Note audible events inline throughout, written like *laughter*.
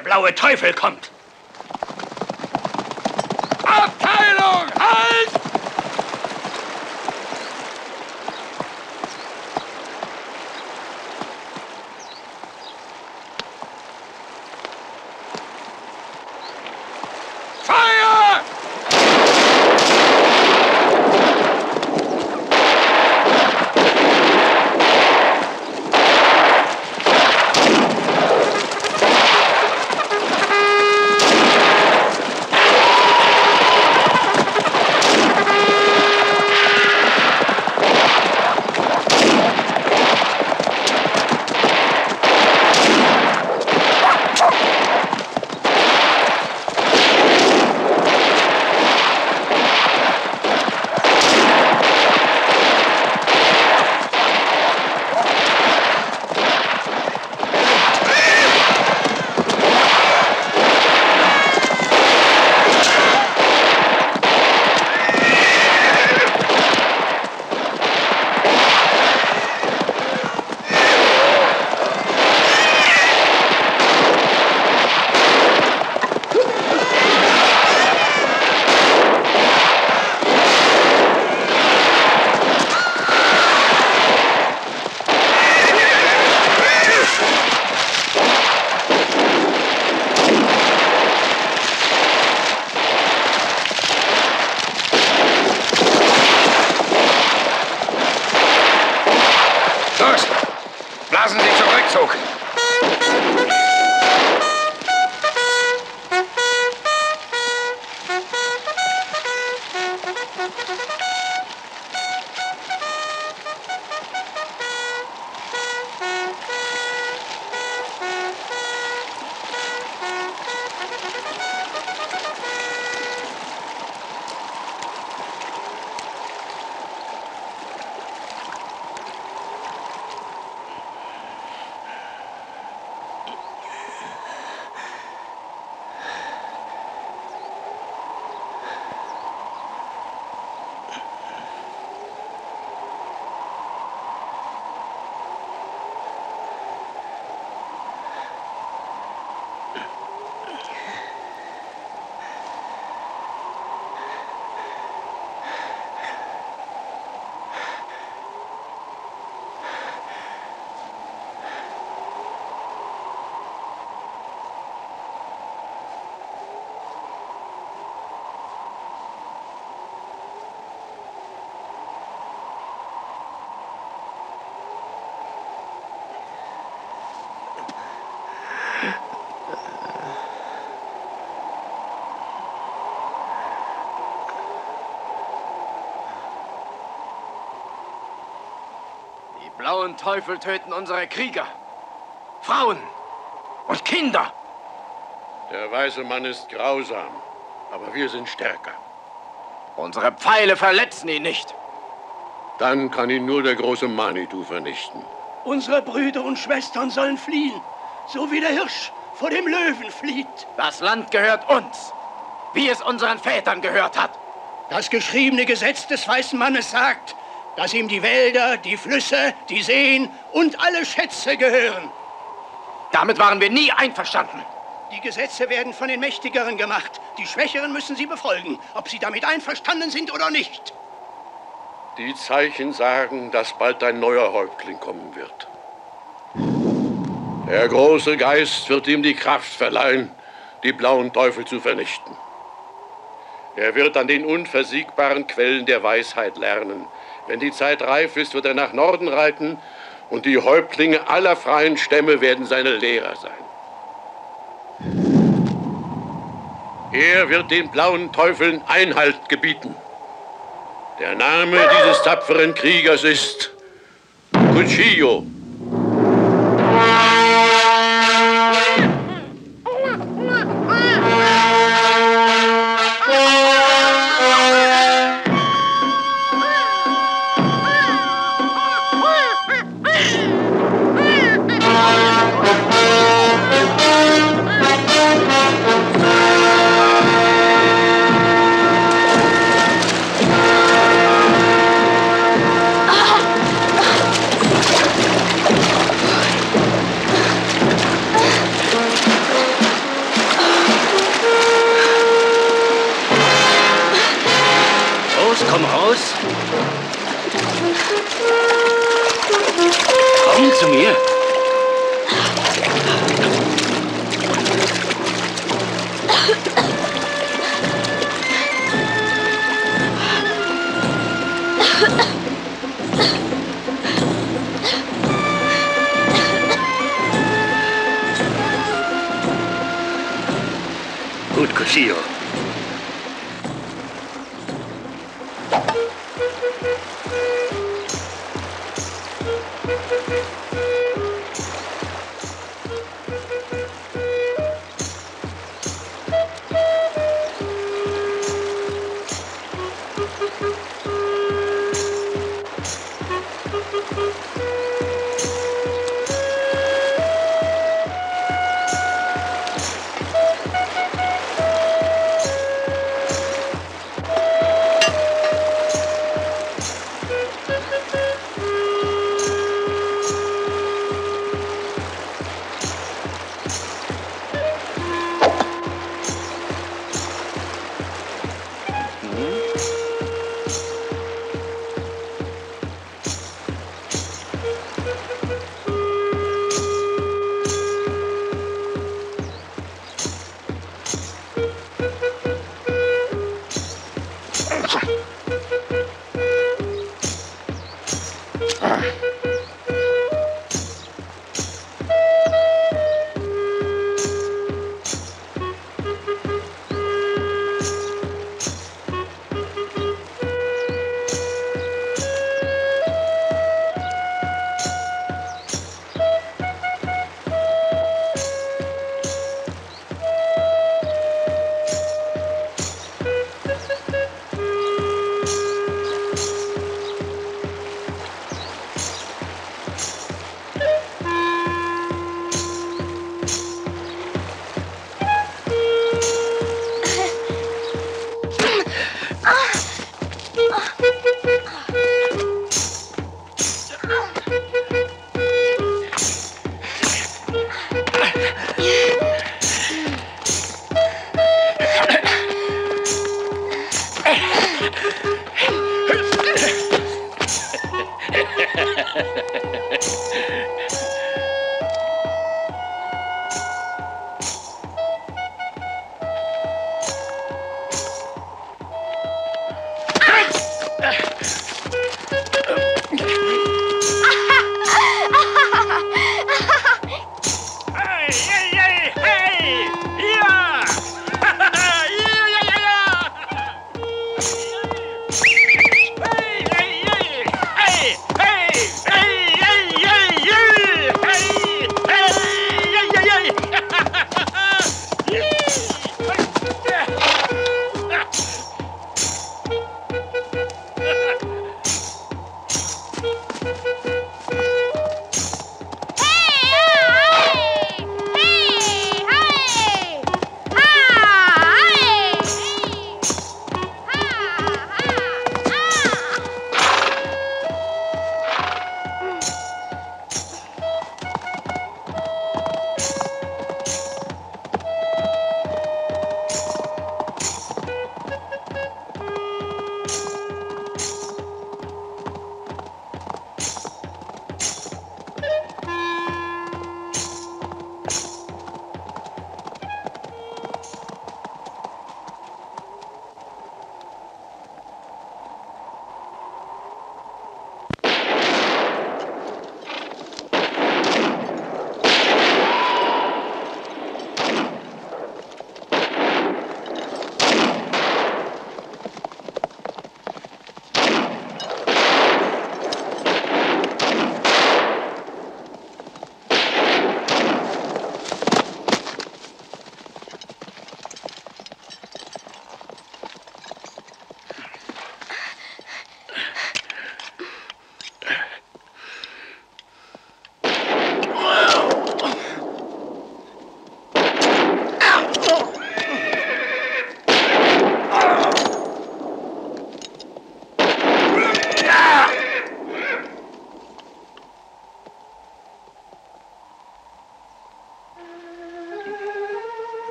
blaue Teufel kommt. Abteilung, halt! Feuer! Los! Blasen Sie Die blauen Teufel töten unsere Krieger, Frauen und Kinder. Der weiße Mann ist grausam, aber wir sind stärker. Unsere Pfeile verletzen ihn nicht. Dann kann ihn nur der große Manitou vernichten. Unsere Brüder und Schwestern sollen fliehen, so wie der Hirsch vor dem Löwen flieht. Das Land gehört uns, wie es unseren Vätern gehört hat. Das geschriebene Gesetz des weißen Mannes sagt, dass ihm die Wälder, die Flüsse, die Seen und alle Schätze gehören. Damit waren wir nie einverstanden. Die Gesetze werden von den Mächtigeren gemacht. Die Schwächeren müssen sie befolgen, ob sie damit einverstanden sind oder nicht. Die Zeichen sagen, dass bald ein neuer Häuptling kommen wird. Der große Geist wird ihm die Kraft verleihen, die blauen Teufel zu vernichten. Er wird an den unversiegbaren Quellen der Weisheit lernen. Wenn die Zeit reif ist, wird er nach Norden reiten und die Häuptlinge aller freien Stämme werden seine Lehrer sein. Er wird den blauen Teufeln Einhalt gebieten. Der Name dieses tapferen Kriegers ist Cuchillo.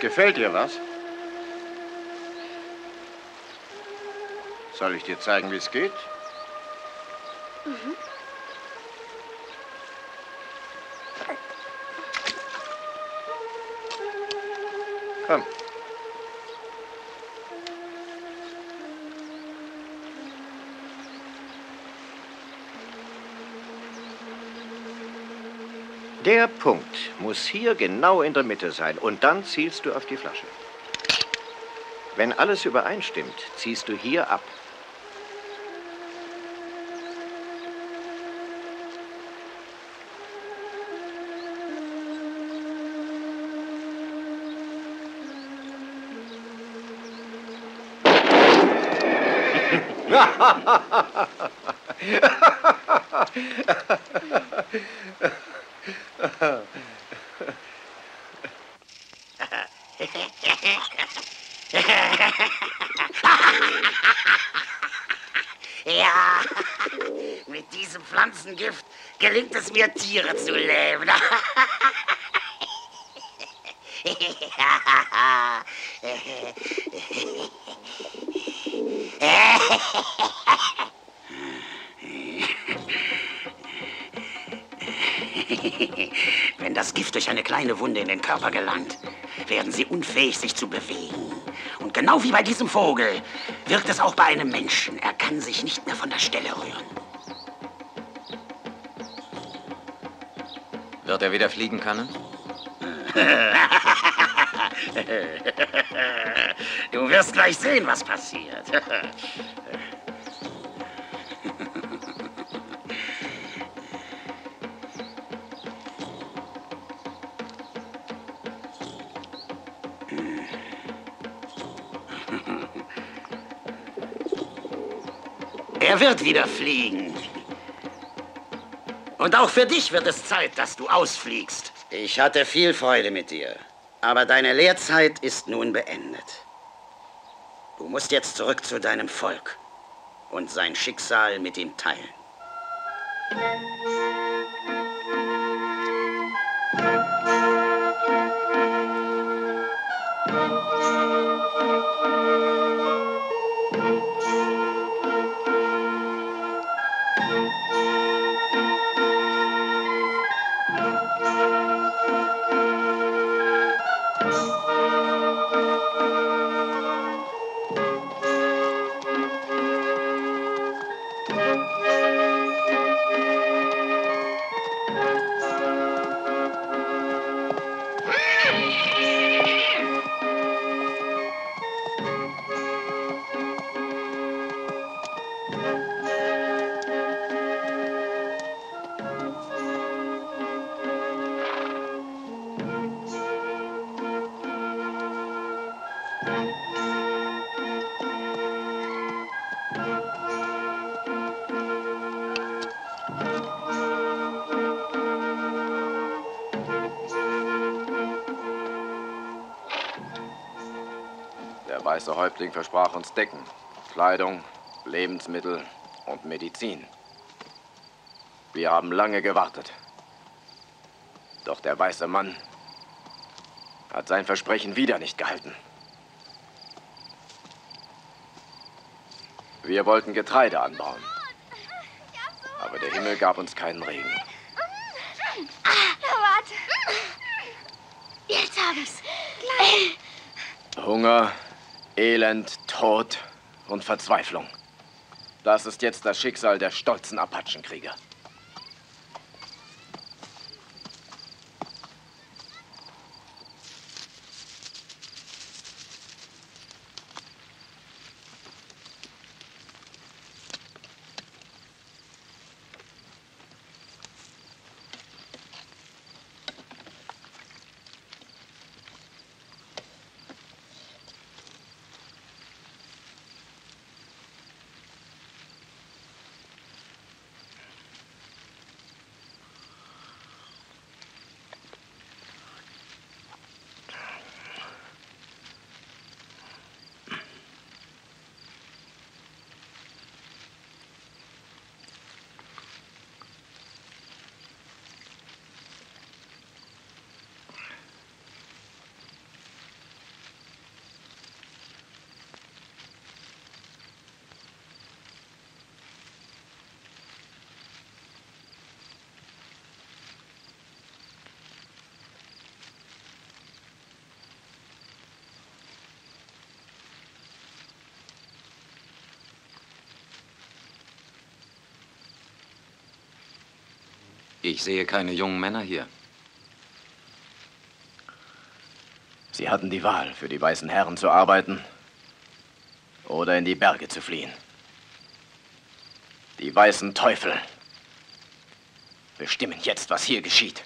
Gefällt dir, was? Soll ich dir zeigen, wie es geht? Der Punkt muss hier genau in der Mitte sein und dann zielst du auf die Flasche. Wenn alles übereinstimmt, ziehst du hier ab. *laughs* Ja, mit diesem Pflanzengift mir, Tiere zu lähmen. Wenn das Gift durch eine kleine Wunde in den Körper gelangt, werden sie unfähig, sich zu bewegen. Und genau wie bei diesem Vogel wirkt es auch bei einem Menschen. Er kann sich nicht mehr von der Stelle rühren. Wird er wieder fliegen können? *laughs* Du wirst gleich sehen, was passiert. *laughs* Er wird wieder fliegen. Und auch für dich wird es Zeit, dass du ausfliegst. Ich hatte viel Freude mit dir. Aber deine Lehrzeit ist nun beendet. Du musst jetzt zurück zu deinem Volk und sein Schicksal mit ihm teilen. Häuptling versprach uns Decken, Kleidung, Lebensmittel und Medizin. Wir haben lange gewartet. Doch der weiße Mann hat sein Versprechen wieder nicht gehalten. Wir wollten Getreide anbauen. Aber der Himmel gab uns keinen Regen. Warte. Jetzt hab ich's. Gleich. Hunger, Elend, Tod und Verzweiflung. Das ist jetzt das Schicksal der stolzen Apachenkrieger. Ich sehe keine jungen Männer hier. Sie hatten die Wahl, für die weißen Herren zu arbeiten oder in die Berge zu fliehen. Die weißen Teufel bestimmen jetzt, was hier geschieht.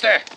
Der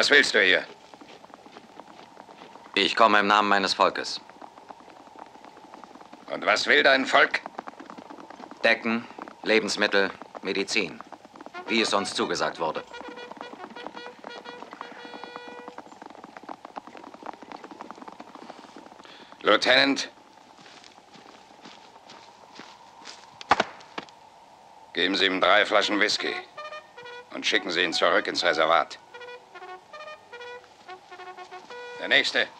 Was willst du hier? Ich komme im Namen meines Volkes. Und was will dein Volk? Decken, Lebensmittel, Medizin. Wie es uns zugesagt wurde. Lieutenant? Geben Sie ihm drei Flaschen Whisky und schicken Sie ihn zurück ins Reservat. Der nächste.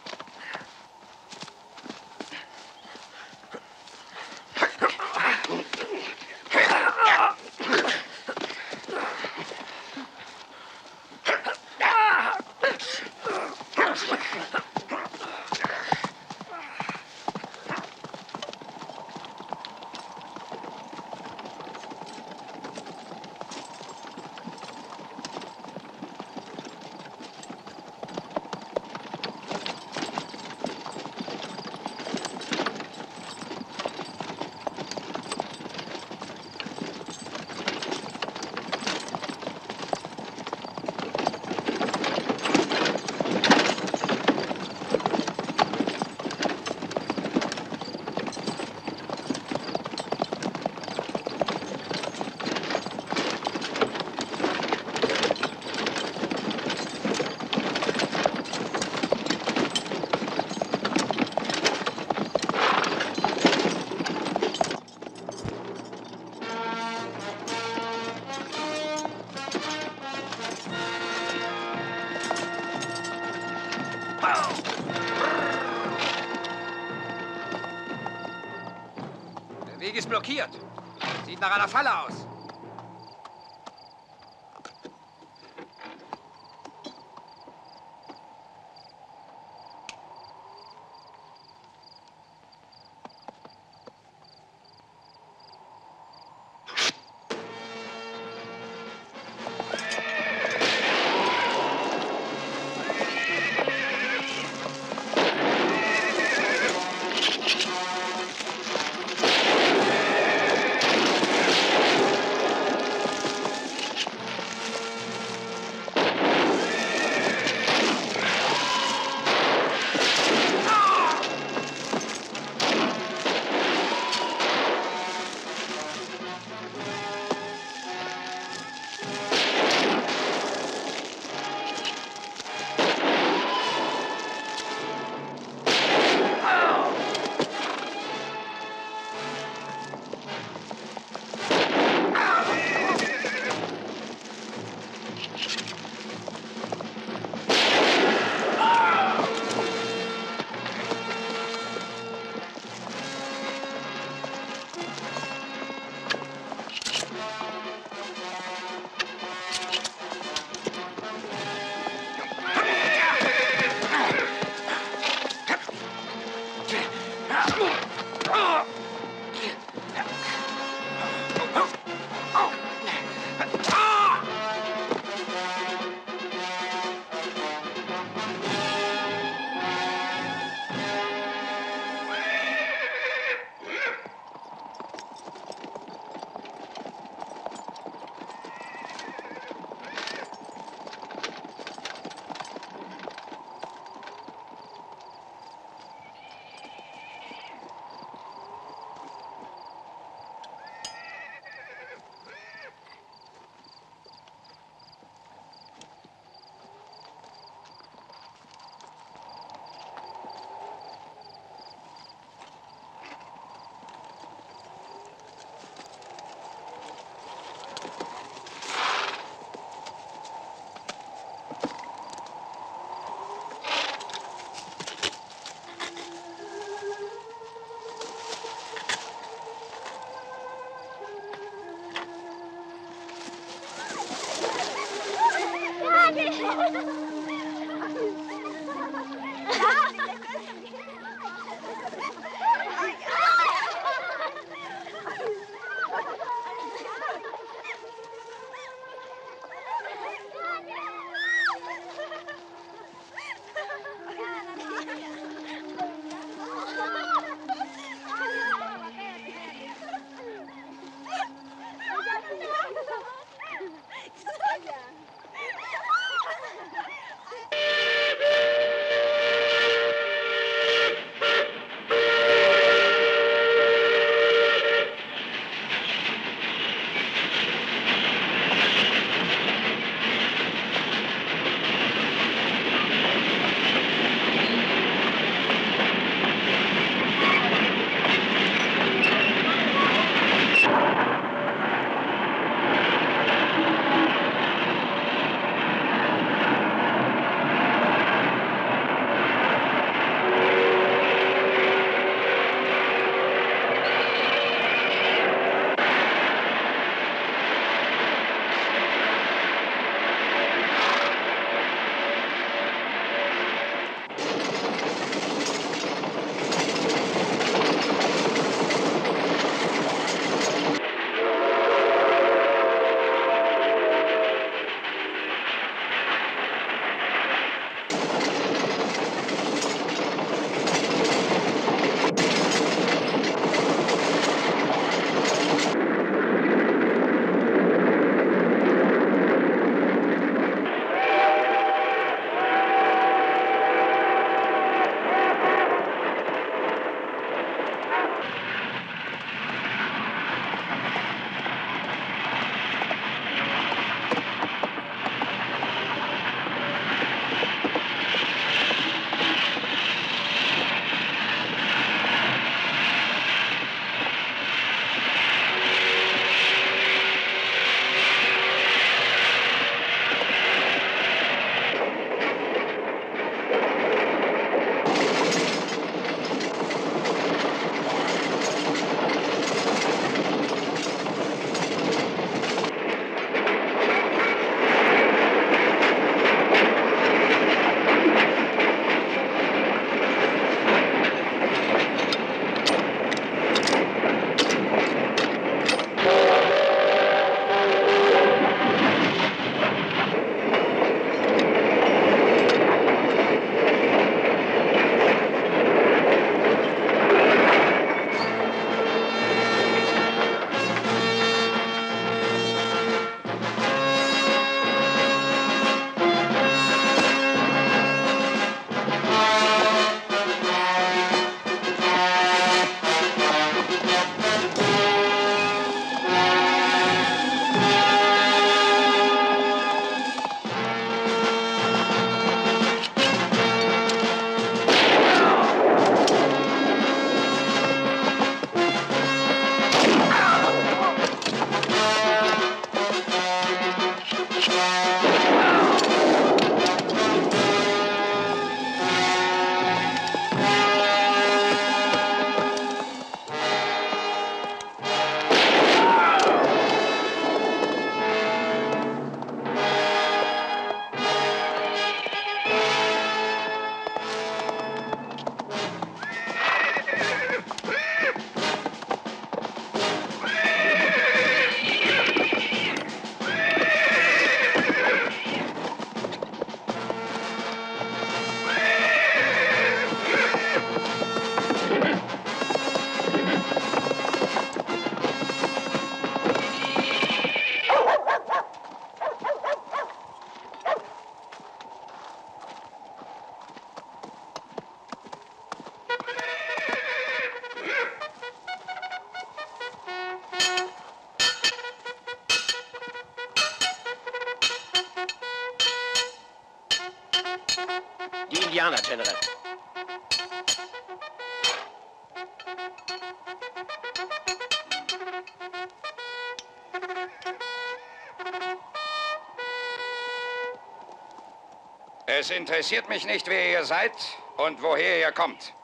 Es interessiert mich nicht, wer ihr seid und woher ihr kommt.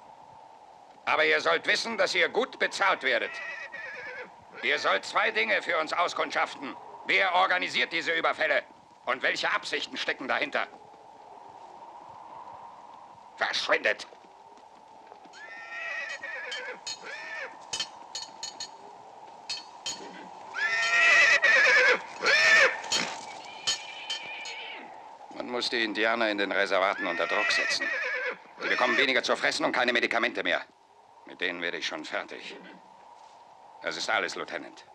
Aber ihr sollt wissen, dass ihr gut bezahlt werdet. Ihr sollt zwei Dinge für uns auskundschaften. Wer organisiert diese Überfälle? Und welche Absichten stecken dahinter? Verschwindet! Muss die Indianer in den Reservaten unter Druck setzen. Sie bekommen weniger zu fressen und keine Medikamente mehr. Mit denen werde ich schon fertig. Das ist alles, Lieutenant.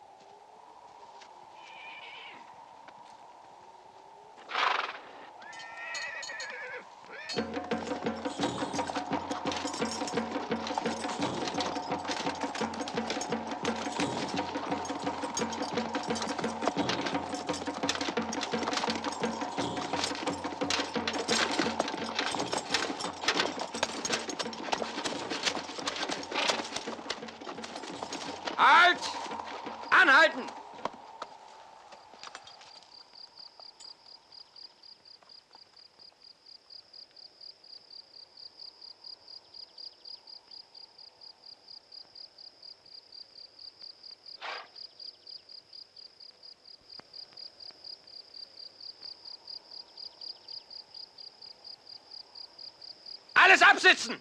Absitzen!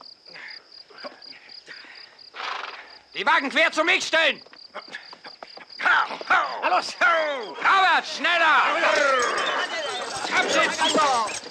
Die Wagen quer zum Weg stellen! Los! Robert, schneller! Absitzen!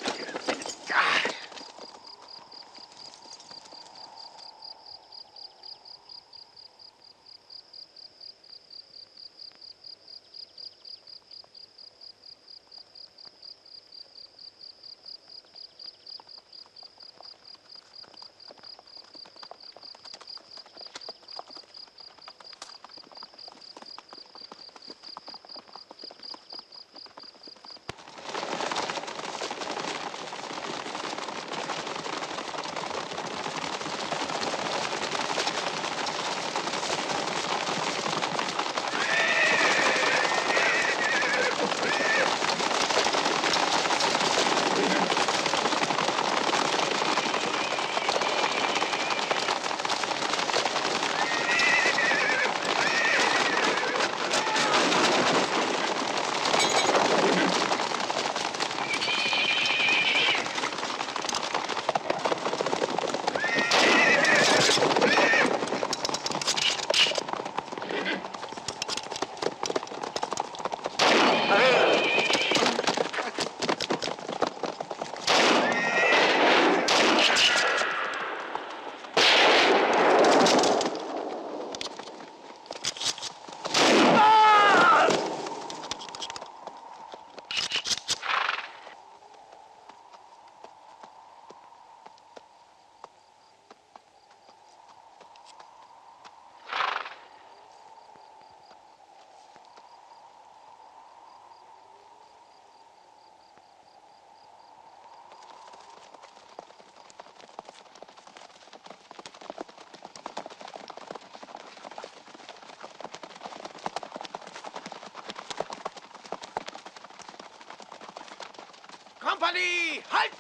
Kompanie! Halt!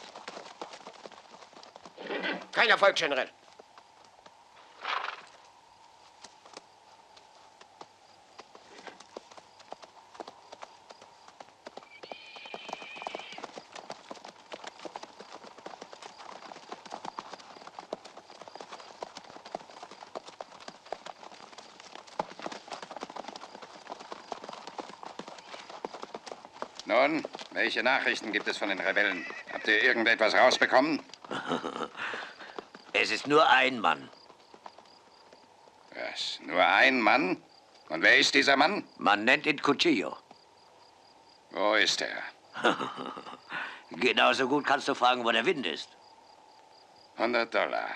Kein Erfolg, General. Nun, welche Nachrichten gibt es von den Rebellen? Habt ihr irgendetwas rausbekommen? *laughs* Es ist nur ein Mann. Was? Nur ein Mann? Und wer ist dieser Mann? Man nennt ihn Cuchillo. Wo ist er? *laughs* Genauso gut kannst du fragen, wo der Wind ist. 100 Dollar.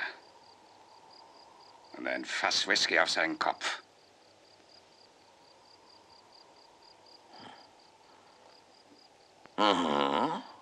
Und ein Fass Whisky auf seinen Kopf. Mm-hmm.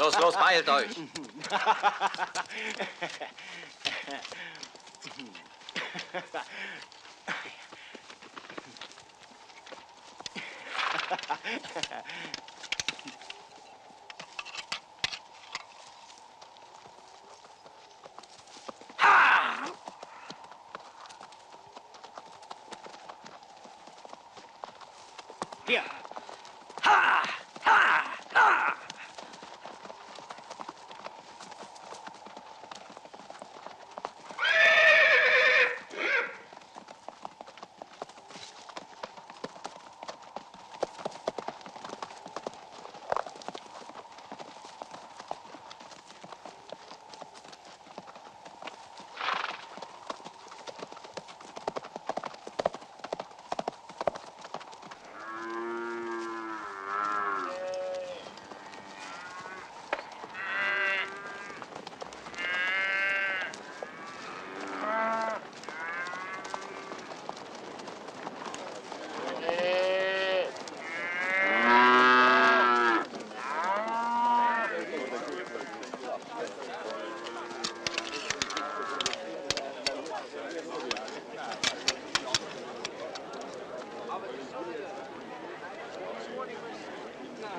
Los, los, beeilt euch. *laughs*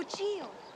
Cuchillo.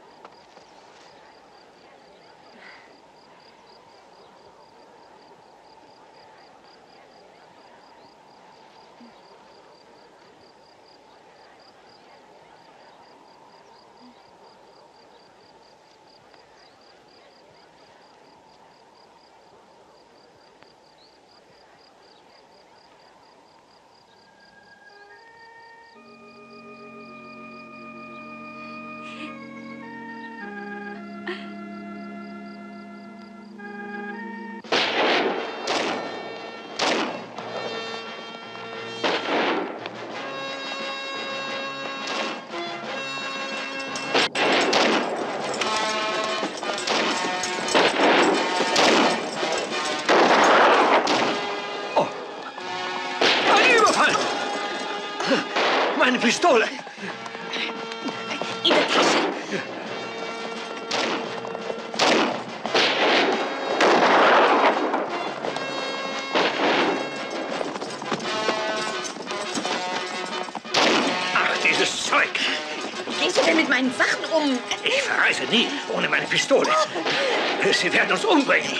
Sie werden uns umbringen.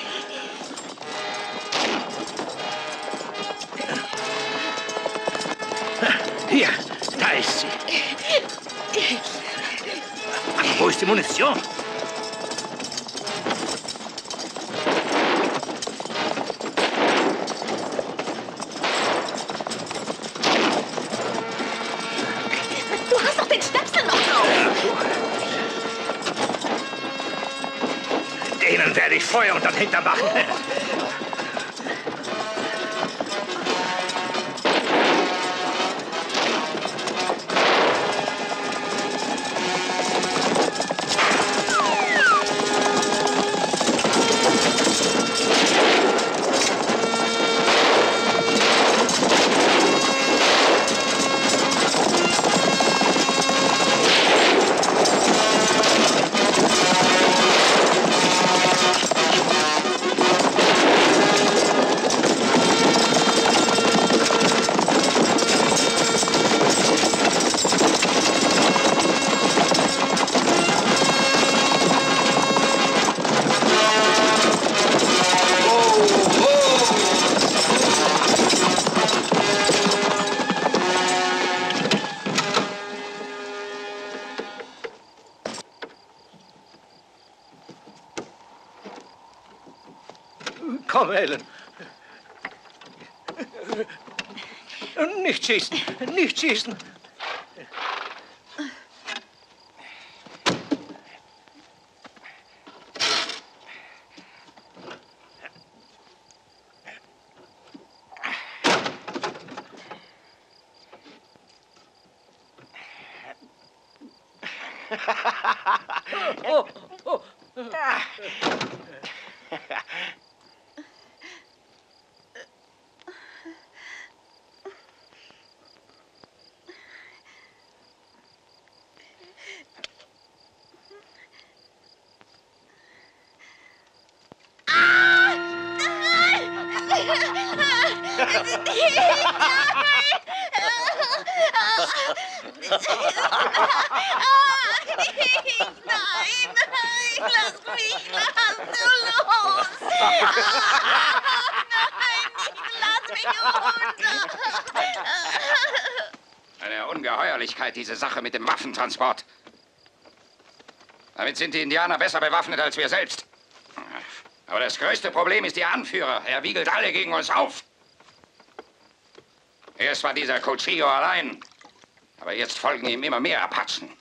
Hier, da ist sie. Aber wo ist die Munition? Werde ich Feuer unterm nicht schießen. oh, oh. Nein, nein, lass mich, lass du los. Nein, lass mich runter. Eine Ungeheuerlichkeit, diese Sache Waffentransport. Damit sind die Indianer besser bewaffnet als wir selbst. Aber das größte Problem ist Ihr Anführer. Er wiegelt alle gegen uns auf. Erst war dieser Cochillo allein. Aber jetzt folgen ihm immer mehr Apachen.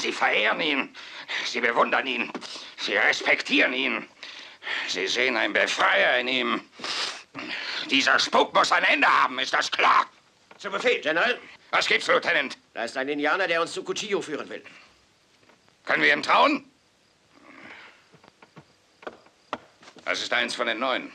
Sie verehren ihn. Sie bewundern ihn. Sie respektieren ihn. Sie sehen einen Befreier in ihm. Dieser Spuk muss ein Ende haben, ist das klar? Zu Befehl, General. Was gibt's, Lieutenant? Da ist ein Indianer, der uns zu Cuchillo führen will. Können wir ihm trauen? Das ist eins von den neuen.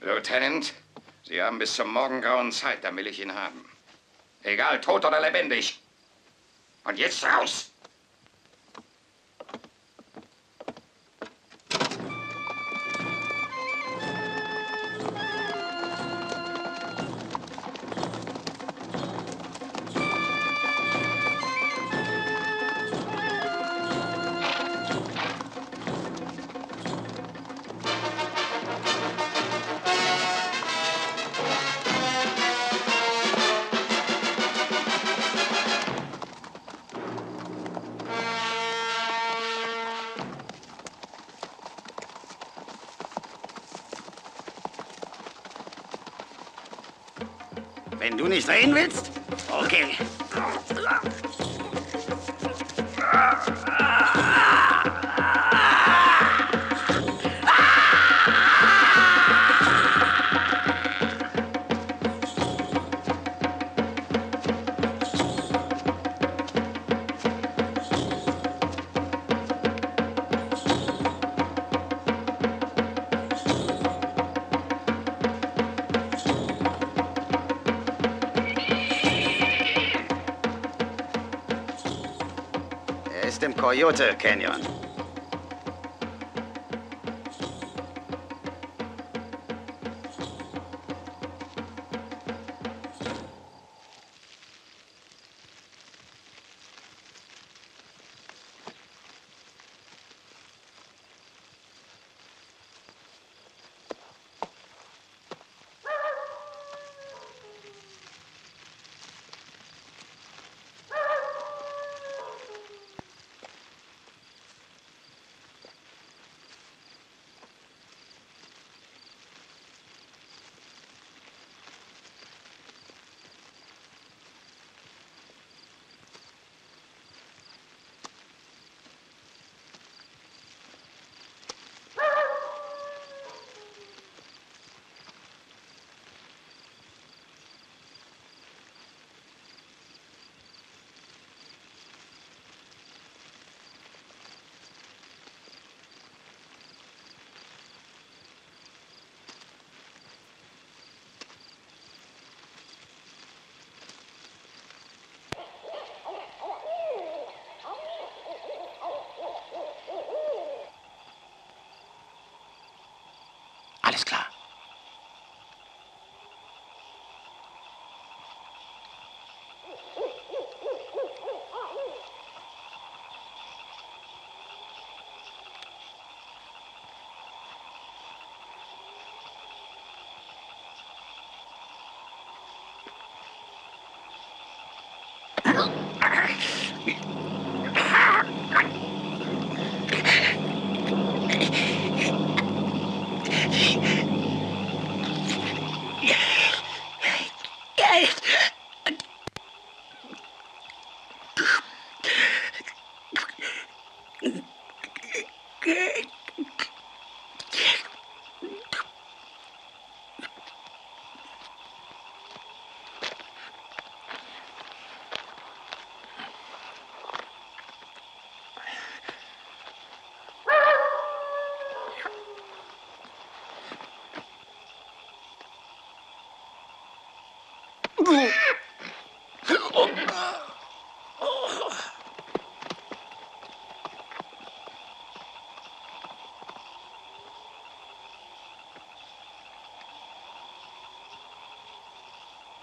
Lieutenant, Sie haben bis zum Morgengrauen Zeit, dann will ich ihn haben. Egal, tot oder lebendig. Und jetzt raus! Er ist im Coyote Canyon.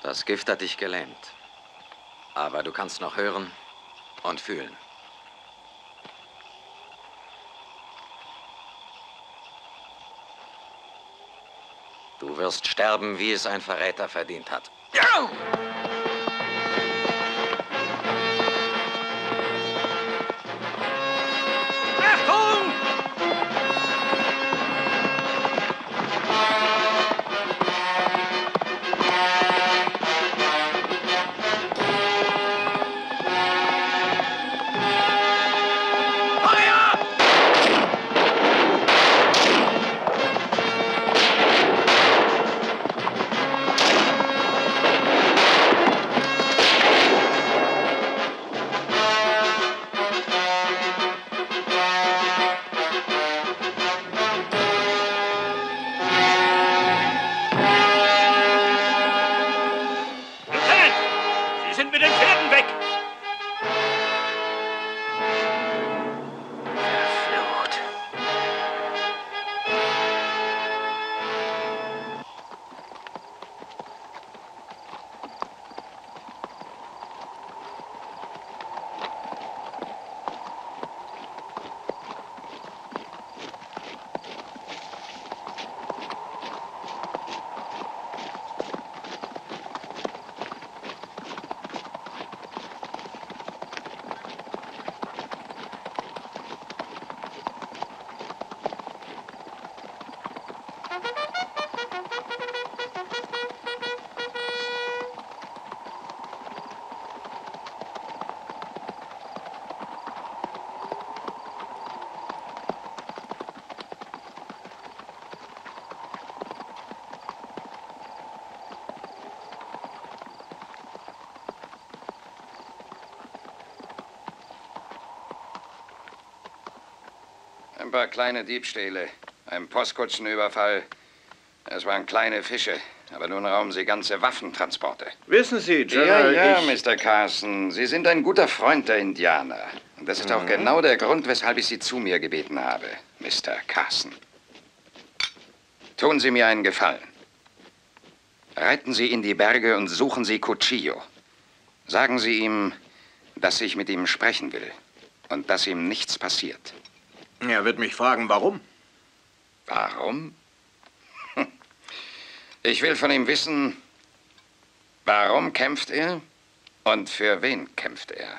Das Gift hat dich gelähmt. Aber du kannst noch hören und fühlen. Du wirst sterben, wie es ein Verräter verdient hat. go. Paar kleine Diebstähle, ein Postkutschenüberfall. Es waren kleine Fische, aber nun rauben Sie ganze Waffentransporte. Wissen Sie, Ja, General, ja, ich... Mr. Carson, Sie sind ein guter Freund der Indianer. Und das ist auch Mhm. genau der Grund, weshalb ich Sie zu mir gebeten habe, Mr. Carson. Tun Sie mir einen Gefallen. Reiten Sie in die Berge und suchen Sie Cuchillo. Sagen Sie ihm, dass ich mit ihm sprechen will und dass ihm nichts passiert. Er wird mich fragen, warum. Warum? *laughs* Ich will von ihm wissen, warum kämpft er und für wen kämpft er?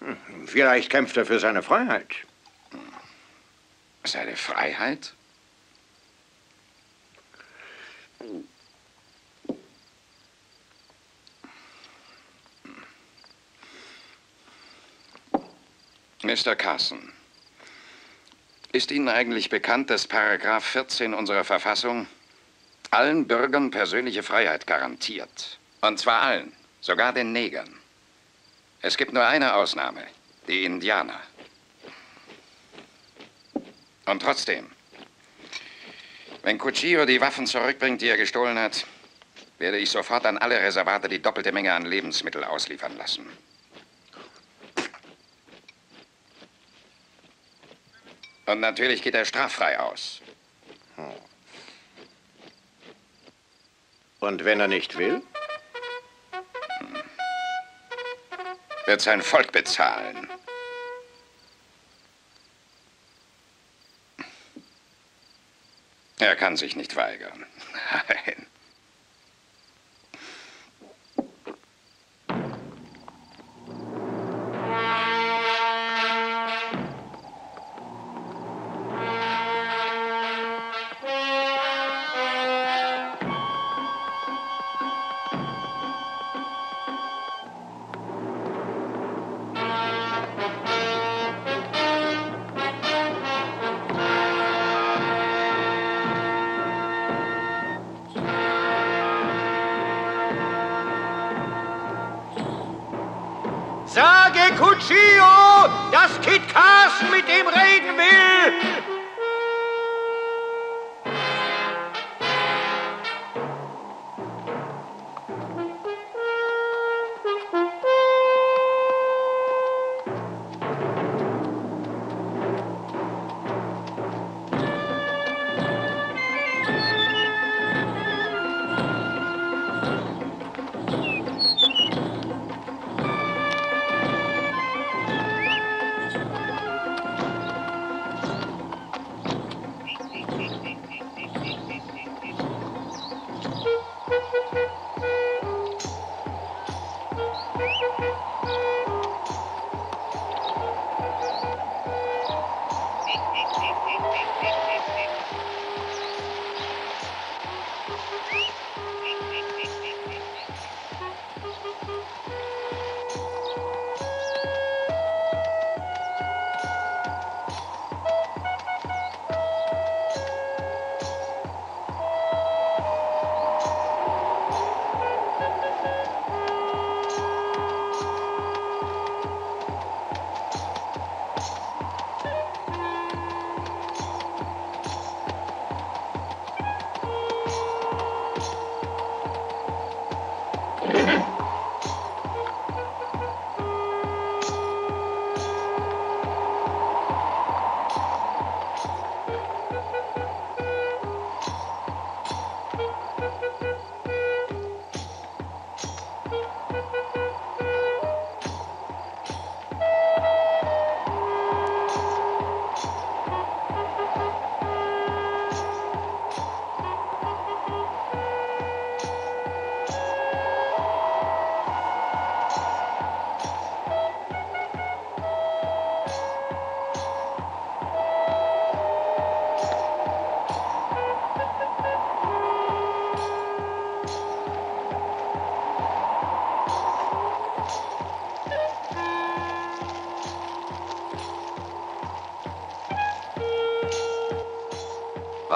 Hm, Vielleicht kämpft er für seine Freiheit. Seine Freiheit? Mr. Carson, ist Ihnen eigentlich bekannt, dass Paragraph 14 unserer Verfassung allen Bürgern persönliche Freiheit garantiert? Und zwar allen, sogar den Negern. Es gibt nur eine Ausnahme, die Indianer. Und trotzdem, wenn Cuchillo die Waffen zurückbringt, die er gestohlen hat, werde ich sofort an alle Reservate die doppelte Menge an Lebensmittel ausliefern lassen. Und natürlich geht er straffrei aus. Und wenn er nicht will? Wird sein Volk bezahlen. Er kann sich nicht weigern. *laughs* Nein.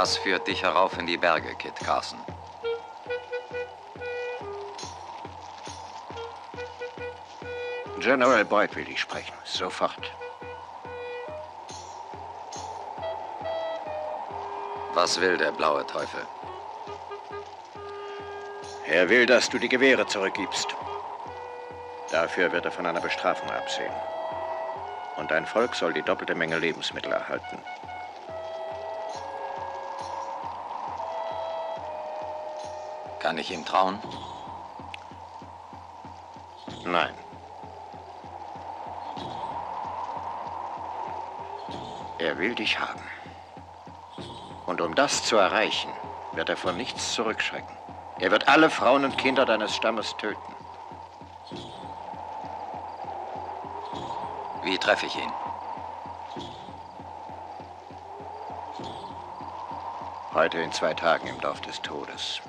Was führt dich herauf in die Berge, Kit Carson? General Boyd will dich sprechen. Sofort. Was will der blaue Teufel? Er will, dass du die Gewehre zurückgibst. Dafür wird er von einer Bestrafung absehen. Und dein Volk soll die doppelte Menge Lebensmittel erhalten. Kann ich ihm trauen? Nein. Er will dich haben. Und um das zu erreichen, wird er von nichts zurückschrecken. Er wird alle Frauen und Kinder deines Stammes töten. Wie treffe ich ihn? Heute in zwei Tagen im Dorf des Todes.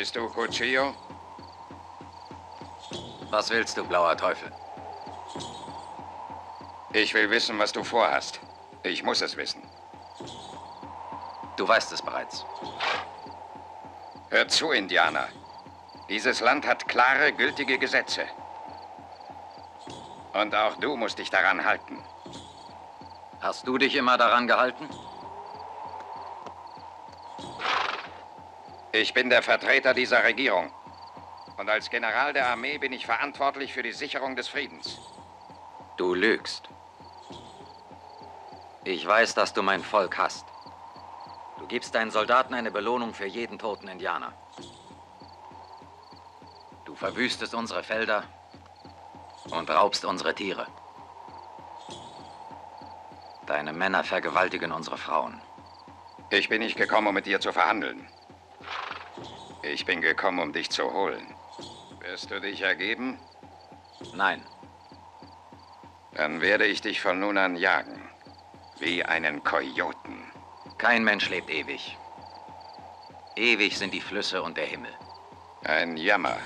Bist du Cuchillo? Was willst du, blauer Teufel? Ich will wissen, was du vorhast. Ich muss es wissen. Du weißt es bereits. Hör zu, Indianer. Dieses Land hat klare, gültige Gesetze. Und auch du musst dich daran halten. Hast du dich immer daran gehalten? Ich bin der Vertreter dieser Regierung. Und als General der Armee bin ich verantwortlich für die Sicherung des Friedens. Du lügst. Ich weiß, dass du mein Volk hast. Du gibst deinen Soldaten eine Belohnung für jeden toten Indianer. Du verwüstest unsere Felder und raubst unsere Tiere. Deine Männer vergewaltigen unsere Frauen. Ich bin nicht gekommen, um mit dir zu verhandeln. Ich bin gekommen, um dich zu holen. Wirst du dich ergeben? Nein. Dann werde ich dich von nun an jagen. Wie einen Kojoten. Kein Mensch lebt ewig. Ewig sind die Flüsse und der Himmel. Ein Jammer.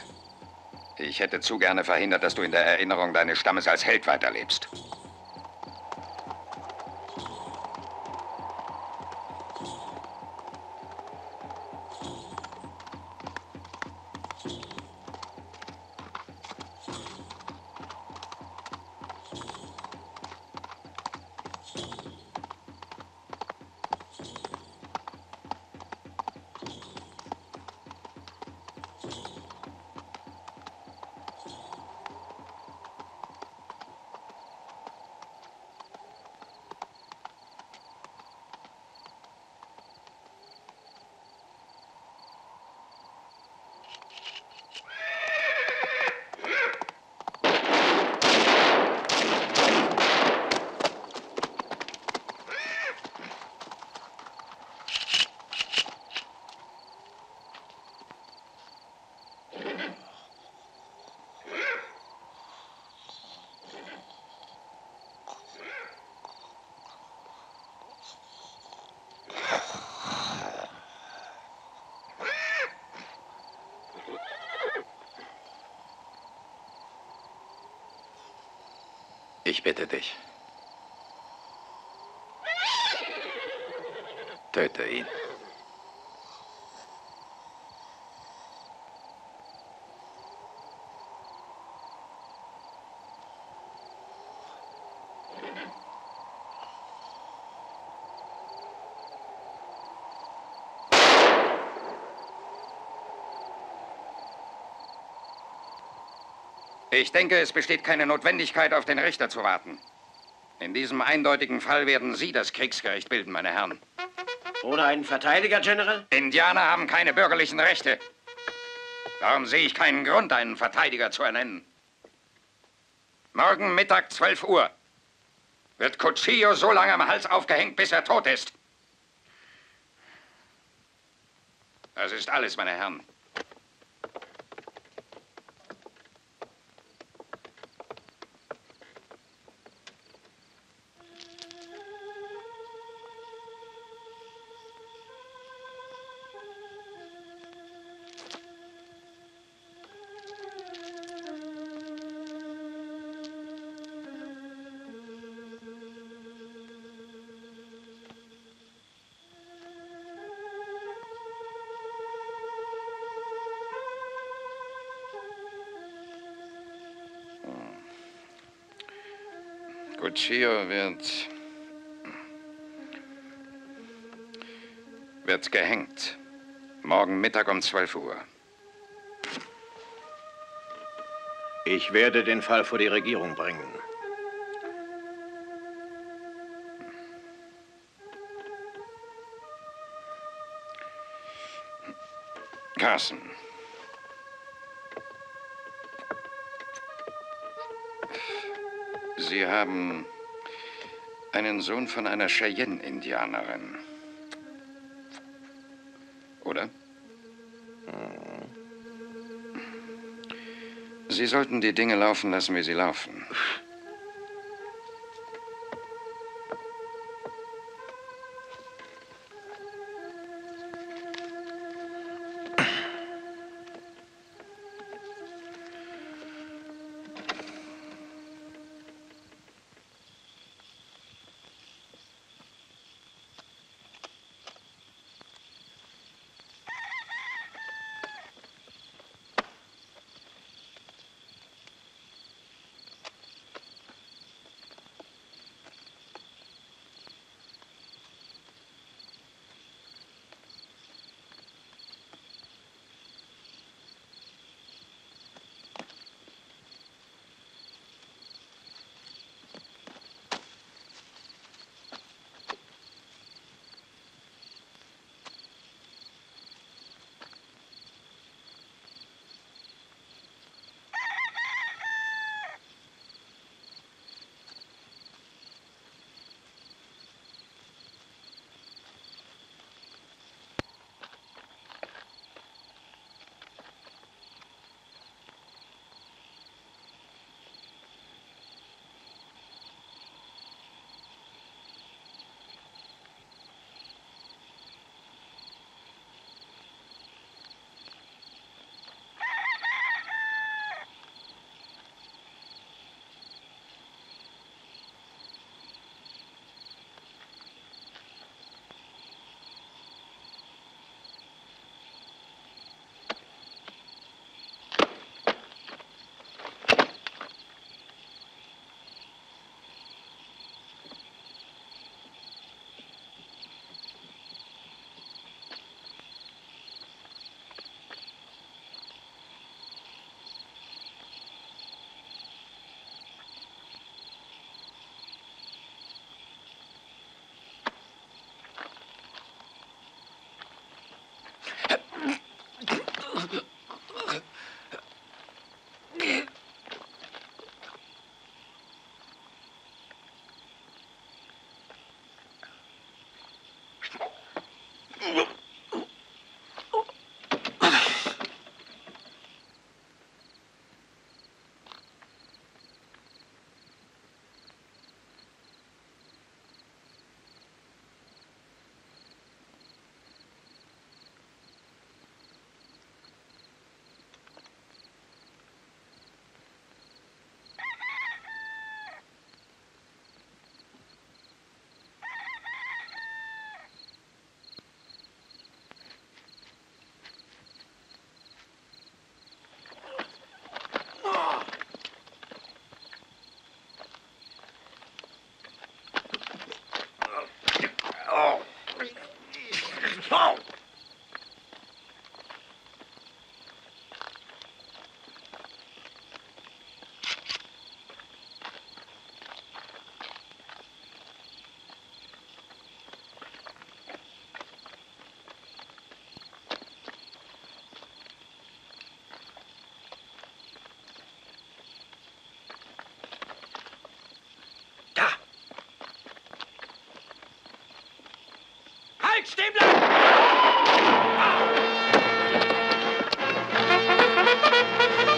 Ich hätte zu gerne verhindert, dass du in der Erinnerung deines Stammes als Held weiterlebst. Ich bitte dich. Töte ihn. Ich denke, es besteht keine Notwendigkeit, auf den Richter zu warten. In diesem eindeutigen Fall werden Sie das Kriegsgericht bilden, meine Herren. Ohne einen Verteidiger, General? Indianer haben keine bürgerlichen Rechte. Darum sehe ich keinen Grund, einen Verteidiger zu ernennen. Morgen Mittag 12 Uhr wird Cuchillo so lange am Hals aufgehängt, bis er tot ist. Das ist alles, meine Herren. Cuchillo wird. wird gehängt. Morgen Mittag um 12 Uhr. Ich werde den Fall vor die Regierung bringen. Carson. Sie haben einen Sohn von einer Cheyenne-Indianerin. Oder? Sie sollten die Dinge laufen lassen, wie sie laufen. Halt, stehen bleiben! Lieutenant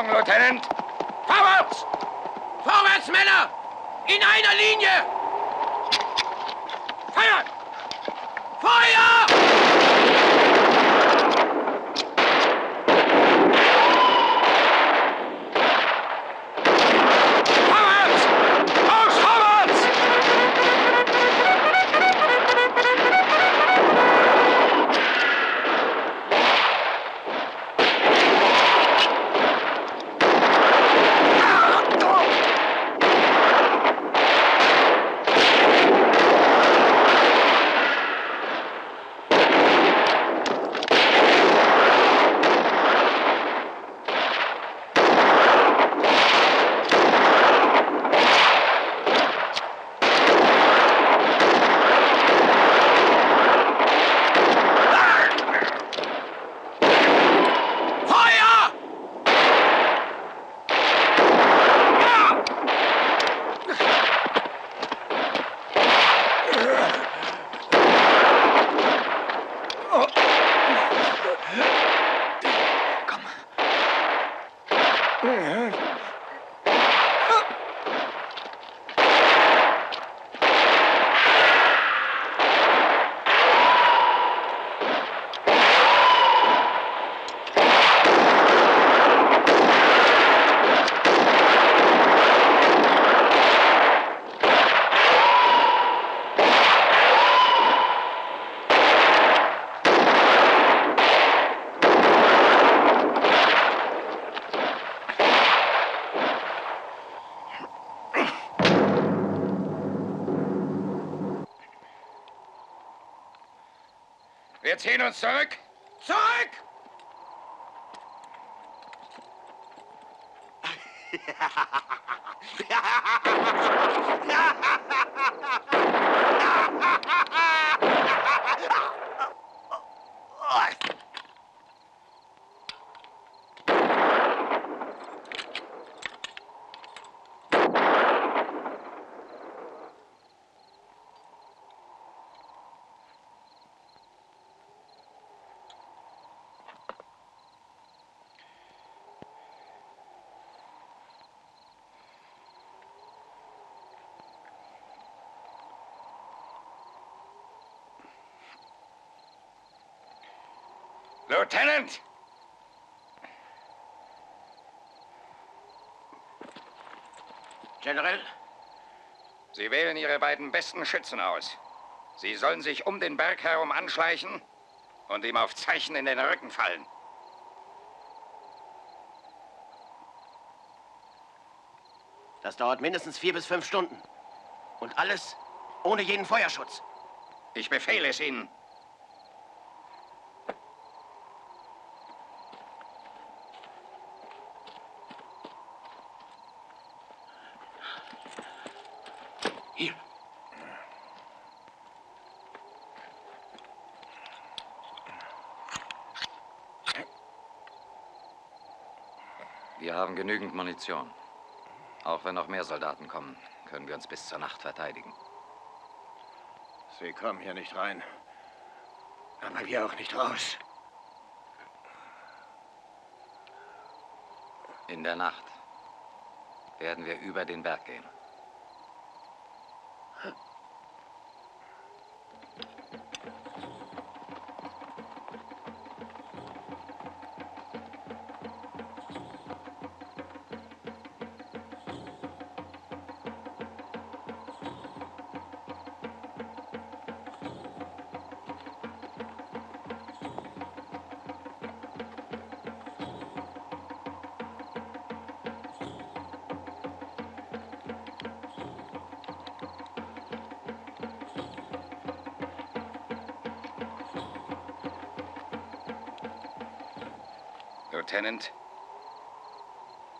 Achtung, Lieutenant! Vorwärts! Vorwärts, Männer! In einer Linie! Feuer! Feuer! Vorwärts! Aus, vorwärts! Feuer! Wir ziehen zurück. Zurück! Lieutenant! General, Sie wählen Ihre beiden besten Schützen aus. Sie sollen sich um den Berg herum anschleichen und ihm auf Zeichen in den Rücken fallen. das dauert mindestens vier bis fünf Stunden. Und alles ohne jeden Feuerschutz. Ich befehle es Ihnen. Hier. Wir haben genügend Munition. Auch wenn noch mehr Soldaten kommen, können wir uns bis zur Nacht verteidigen. Sie kommen hier nicht rein. Aber wir auch nicht raus. In der Nacht werden wir über den Berg gehen. Lieutenant.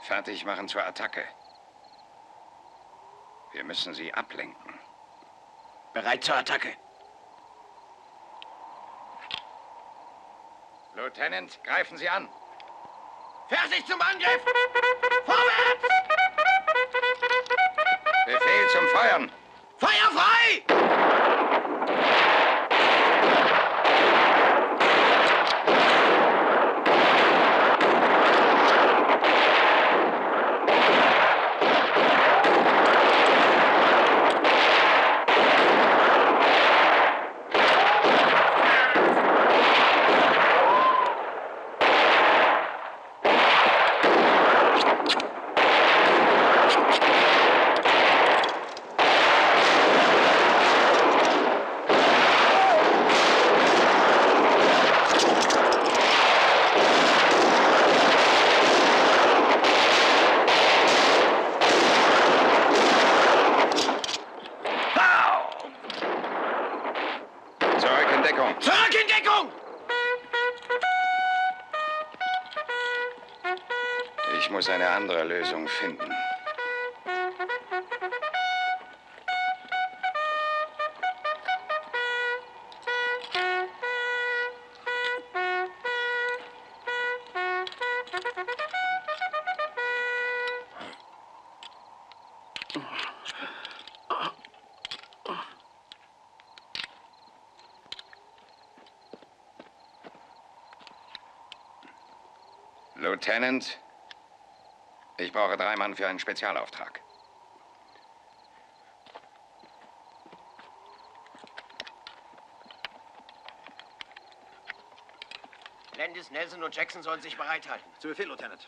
Fertig machen zur Attacke. Wir müssen sie ablenken. Bereit zur Attacke. Lieutenant, greifen Sie an. Fertig zum Angriff! Vorwärts! Befehl zum Feuern! Feuer frei! Lieutenant, ich brauche drei Mann für einen Spezialauftrag. Landis, Nelson und Jackson sollen sich bereithalten. Zu Befehl, Lieutenant.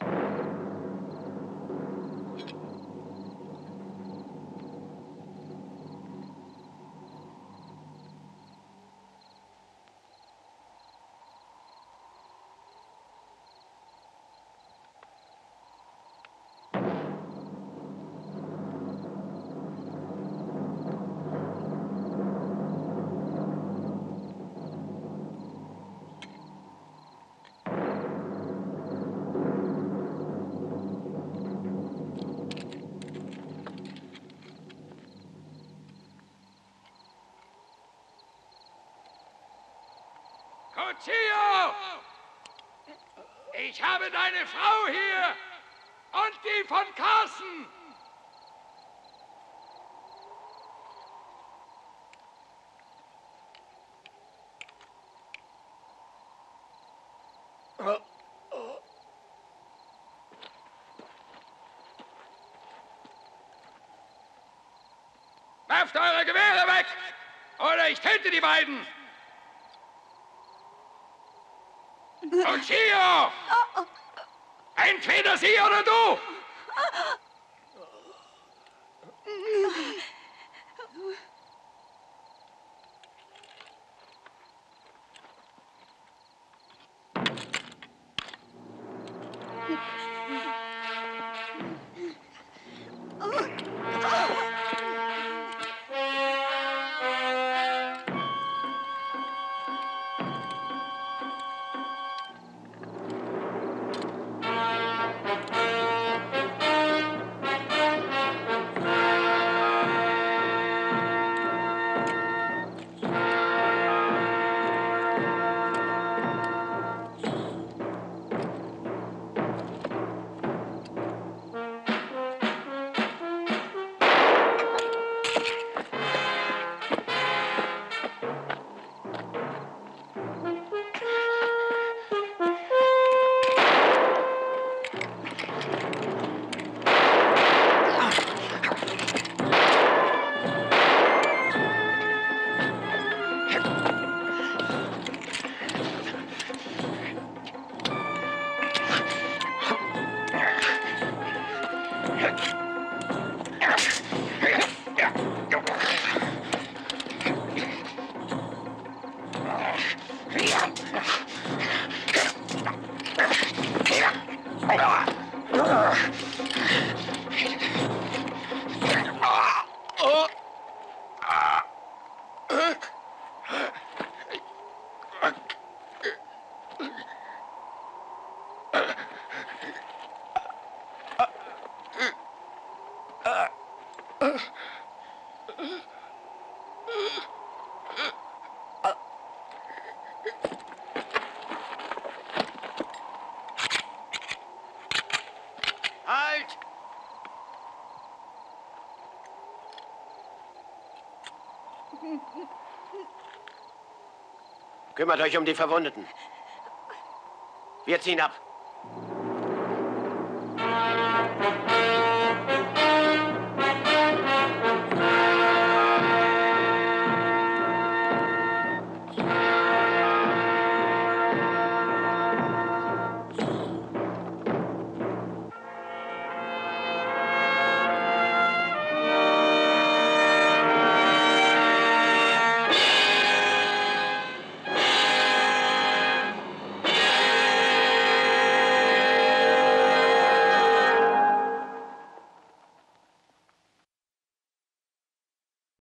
Cochillo! Ich habe deine Frau hier und die von Carson. Werft eure Gewehre weg! Oder ich töte die beiden! Kümmert euch um die Verwundeten. Wir ziehen ab.